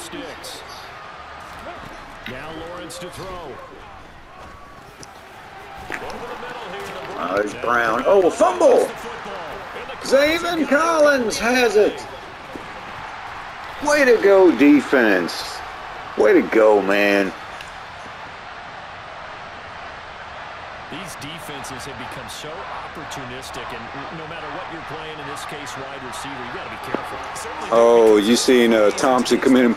sticks. Now Lawrence to throw. Oh, there's Brown. Oh, a fumble. Zaven Collins has it. Way to go, defense. Way to go, man. These defenses have become so opportunistic, and no matter what you're playing, in this case, wide receiver, you got to be careful. Oh, you seen uh, Thompson come in and